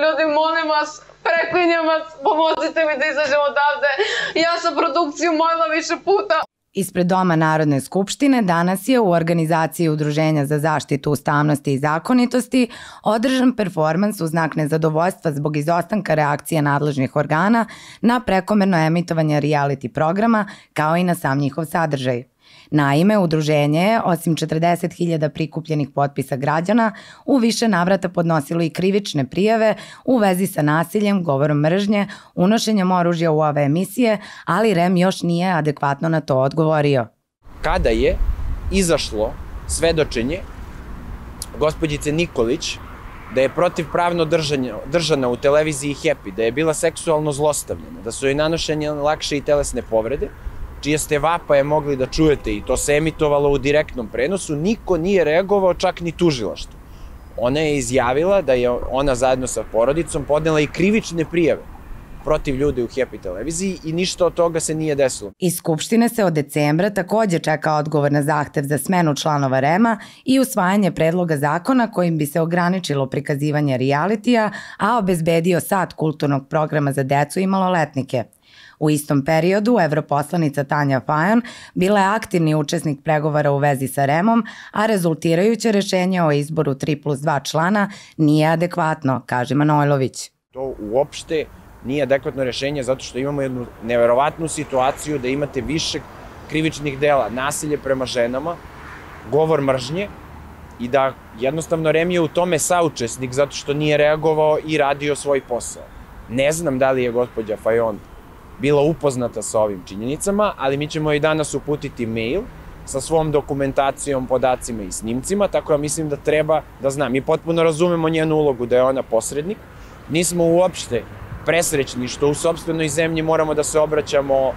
Ljudi, molim vas, preklinjem vas, pomozite mi da izađem odavde. Ja sam produkciju molila više puta. Ispred Doma Narodne skupštine danas je u organizaciji Udruženja za zaštitu ustavnosti i zakonitosti održan performans u znak nezadovoljstva zbog izostanka reakcije nadležnih organa na prekomerno emitovanje reality programa kao i na sam njihov sadržaj. Naime, udruženje je, osim 40.000 prikupljenih potpisa građana, u više navrata podnosilo i krivične prijave u vezi sa nasiljem, govorom mržnje, unošenjem oružja u ove emisije, ali REM još nije adekvatno na to odgovorio. Kada je izašlo svedočenje gospođice Nikolić da je protivpravno držanja, držana u televiziji Happy, da je bila seksualno zlostavljena, da su joj nanošenje lakše i telesne povrede, čije ste vapaje mogli da čujete i to se emitovalo u direktnom prenosu, niko nije reagovao, čak ni tužilaštvo. Ona je izjavila da je ona zajedno sa porodicom podnela i krivične prijave protiv ljudi u Happy televiziji i ništa od toga se nije desilo. Iz Skupštine se od decembra takođe čeka odgovor na zahtev za smenu članova REMA i usvajanje predloga zakona kojim bi se ograničilo prikazivanje realitija, a obezbedio sat kulturnog programa za decu i maloletnike – U istom periodu evroposlanica Tanja Fajon bila je aktivni učesnik pregovora u vezi sa REM-om, a rezultirajuće rešenje o izboru 3 plus 2 člana nije adekvatno, kaže Manojlović. To uopšte nije adekvatno rešenje zato što imamo jednu neverovatnu situaciju da imate više krivičnih dela, nasilje prema ženama, govor mržnje i da jednostavno Rem je u tome saučesnik zato što nije reagovao i radio svoj posao. Ne znam da li je gospođa Fajon bila upoznata sa ovim činjenicama, ali mi ćemo i danas uputiti mail sa svom dokumentacijom, podacima i snimcima, tako da mislim da treba da zna. Mi potpuno razumemo njenu ulogu da je ona posrednik. Nismo uopšte presrećni što u sobstvenoj zemlji moramo da se obraćamo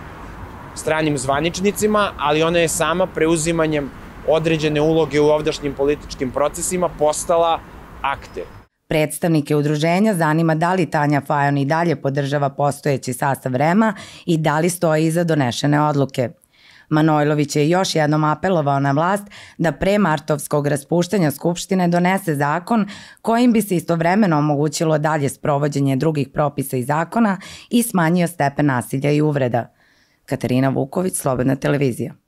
stranim zvaničnicima, ali ona je sama preuzimanjem određene uloge u ovdašnjim političkim procesima postala akter. Predstavnike udruženja zanima da li Tanja Fajon i dalje podržava postojeći sastav REMA i da li stoji iza donešene odluke. Manojlović je još jednom apelovao na vlast da pre martovskog raspuštanja Skupštine donese zakon kojim bi se istovremeno omogućilo dalje sprovođenje drugih propisa i zakona i smanjio stepen nasilja i uvreda. Katarina Vuković, Slobodna televizija.